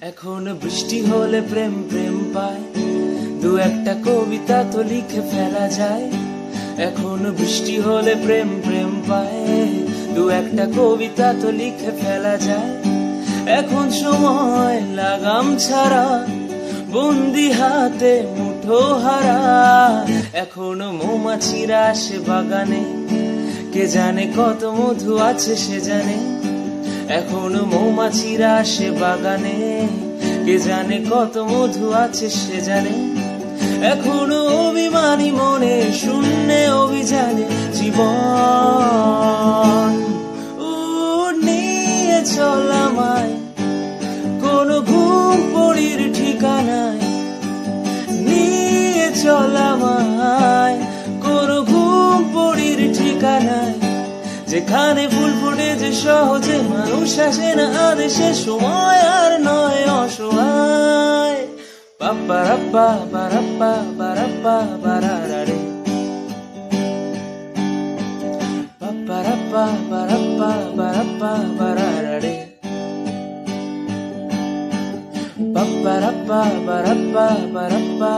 এখন বৃষ্টি হলে প্রেম প্রেম পায়। দু একটা কবিতা তো লিখে ফেলা যায়। এখন বৃষ্টি হলে প্রেম প্রেম পায়। দু একটা কবিতা তো লিখে ফেলা যায়। এখন সময় লাগাম ছাড়া, বন্দি হাতে মুঠো হারা। এখনও মৌমাছিরা আসে বাগানে। কে জানে কত মধু আছে সে জানে। এখনও মৌমাছিরা আসে বাগানে, কে জানে কত মধু আছে সে জানে। এখনও অভিমানী মনে, শূন্যে অভিযানে জীবন। ও, নিয়ে চল আমায়, কোন ঘুম পড়ির ঠিকানায়। নিয়ে চল আমায়, কোন ঘুম পড়ির ঠিকানায়। যেখানে ফুল ফুটে যে সহজে মানুষ আসে না আদেশে সময় আর নয় অসহায়। পাপ্পা, রাপ্পা বারাপ্পা বারাপ্পা বারারে পাপ্পা, রাপ্পা বারাপ্পা বারাপ্পা বারারে পাপ্পা, রাপ্পা বারাপ্পা বারাপ্পা